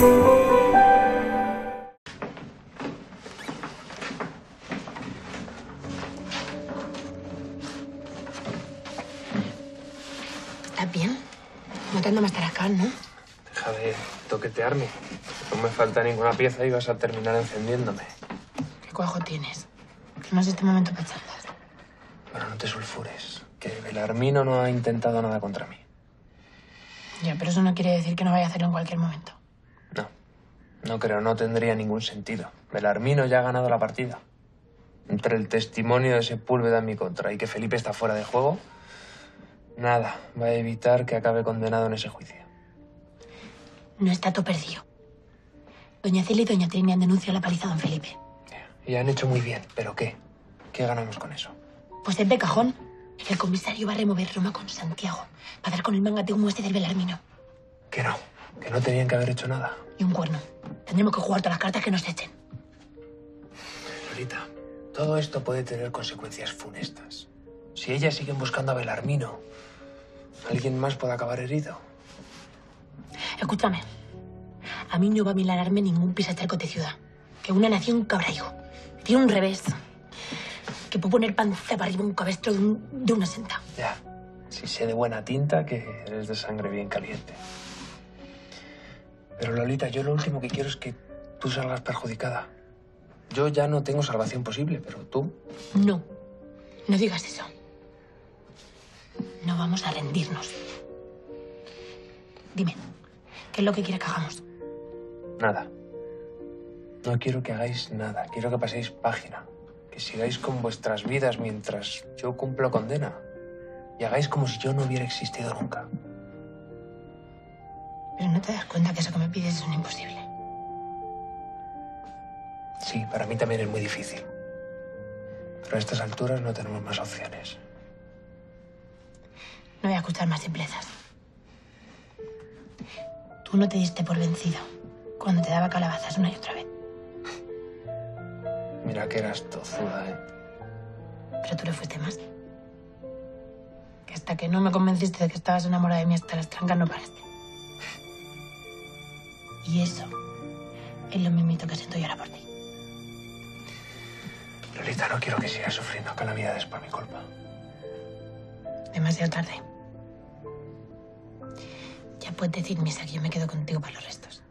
¿Estás bien? No te ando más taracán, ¿no? Deja de toquetearme. No me falta ninguna pieza y vas a terminar encendiéndome. ¿Qué cuajo tienes? Que no es este momento para charlar. Bueno, no te sulfures. Que Belarmino no ha intentado nada contra mí. Ya, pero eso no quiere decir que no vaya a hacerlo en cualquier momento. No. Creo, no tendría ningún sentido. Belarmino ya ha ganado la partida. Entre el testimonio de Sepúlveda en mi contra y que Felipe está fuera de juego, nada va a evitar que acabe condenado en ese juicio. No está todo perdido. Doña Celia y Doña Trini han denunciado la paliza a don Felipe. Y han hecho muy bien, pero ¿qué? ¿Qué ganamos con eso? Pues es de cajón. El comisario va a remover Roma con Santiago para dar con el mangate humo este del Belarmino. Que no, que no tenían que haber hecho nada. Y un cuerno. Tendremos que jugar todas las cartas que nos echen. Lolita, todo esto puede tener consecuencias funestas. Si ellas siguen buscando a Belarmino, alguien más puede acabar herido. Escúchame. A mí no va a milararme ningún pisacerco de ciudad. Que una nación cabraigo. Tiene un revés. Que puede poner panza para arriba un cabestro de, un- de una senta. Ya, si sé de buena tinta que eres de sangre bien caliente. Pero Lolita, yo lo último que quiero es que tú salgas perjudicada. Yo ya no tengo salvación posible, pero tú... No. No digas eso. No vamos a rendirnos. Dime, ¿qué es lo que quieres que hagamos? Nada. No quiero que hagáis nada. Quiero que paséis página. Que sigáis con vuestras vidas mientras yo cumplo condena. Y hagáis como si yo no hubiera existido nunca. No te das cuenta que eso que me pides es un imposible. Sí, para mí también es muy difícil. Pero a estas alturas no tenemos más opciones. No voy a escuchar más simplezas. Tú no te diste por vencido cuando te daba calabazas una y otra vez. Mira que eras tozuda, ¿eh? Pero tú le fuiste más. Que hasta que no me convenciste de que estabas enamorada de mí hasta las trancas no paraste. Y eso es lo mismito que siento yo ahora por ti. Lolita, no quiero que sigas sufriendo calamidades por mi culpa. Demasiado tarde. Ya puedes decir, Misa, que yo me quedo contigo para los restos.